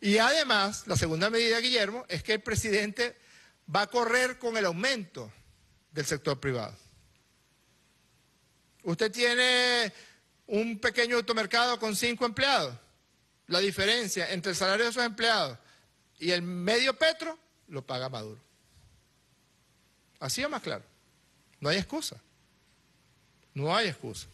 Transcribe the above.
Y además, la segunda medida, Guillermo, es que el presidente va a correr con el aumento del sector privado. Usted tiene un pequeño automercado con cinco empleados. La diferencia entre el salario de esos empleados y el medio petro lo paga Maduro. Así es más claro. No hay excusa. No hay excusa.